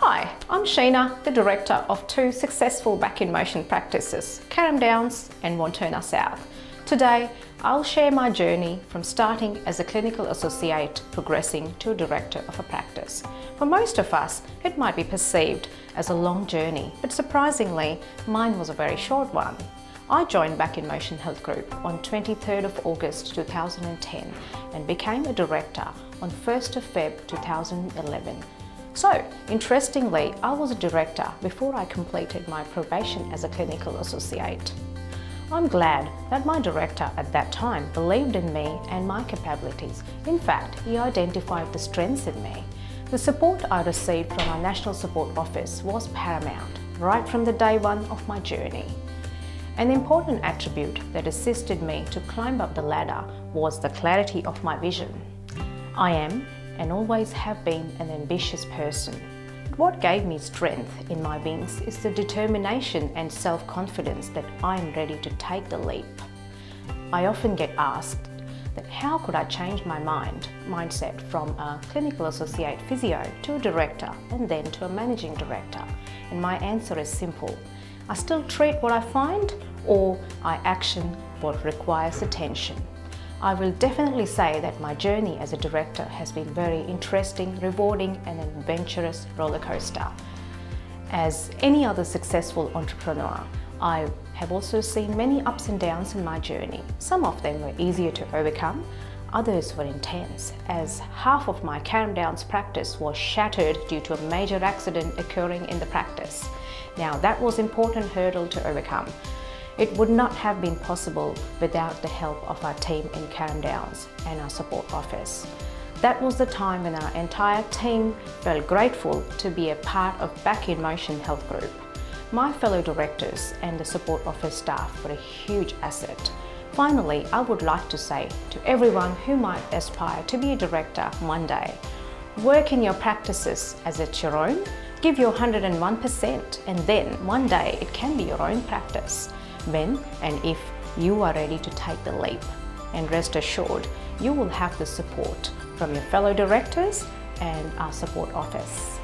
Hi, I'm Sheena, the director of two successful back in motion practices, Carrum Downs and Wantirna South. Today, I'll share my journey from starting as a clinical associate progressing to a director of a practice. For most of us, it might be perceived as a long journey, but surprisingly, mine was a very short one. I joined Back in Motion Health Group on 23rd of August 2010 and became a director on 1st of Feb 2011 so, interestingly, I was a director before I completed my probation as a clinical associate. I'm glad that my director at that time believed in me and my capabilities. In fact, he identified the strengths in me. The support I received from our National Support Office was paramount, right from the day one of my journey. An important attribute that assisted me to climb up the ladder was the clarity of my vision. I am and always have been an ambitious person. What gave me strength in my beings is the determination and self-confidence that I am ready to take the leap. I often get asked that how could I change my mind, mindset from a clinical associate physio to a director and then to a managing director? And my answer is simple. I still treat what I find or I action what requires attention. I will definitely say that my journey as a director has been very interesting, rewarding and an adventurous roller coaster. As any other successful entrepreneur, I have also seen many ups and downs in my journey. Some of them were easier to overcome, others were intense, as half of my Carrum Downs practice was shattered due to a major accident occurring in the practice. Now that was important hurdle to overcome. It would not have been possible without the help of our team in Carrum Downs and our support office. That was the time when our entire team felt grateful to be a part of Back in Motion Health Group. My fellow directors and the support office staff were a huge asset. Finally, I would like to say to everyone who might aspire to be a director one day, work in your practices as it's your own, give your 101% and then one day it can be your own practice when and if you are ready to take the leap. And rest assured, you will have the support from your fellow directors and our support office.